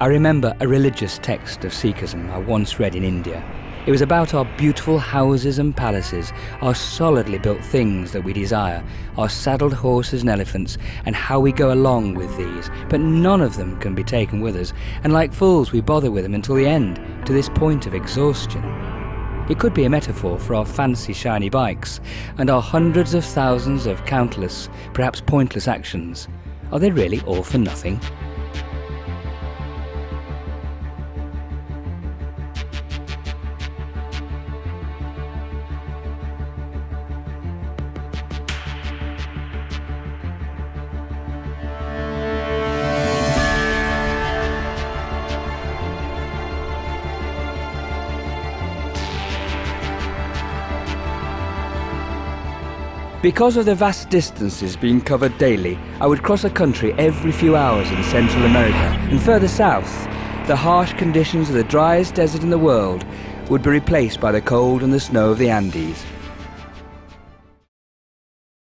I remember a religious text of Sikhism I once read in India. It was about our beautiful houses and palaces, our solidly built things that we desire, our saddled horses and elephants, and how we go along with these. But none of them can be taken with us, and like fools we bother with them until the end, to this point of exhaustion. It could be a metaphor for our fancy shiny bikes and our hundreds of thousands of countless, perhaps pointless actions. Are they really all for nothing? Because of the vast distances being covered daily, I would cross a country every few hours in Central America, and further south, the harsh conditions of the driest desert in the world would be replaced by the cold and the snow of the Andes.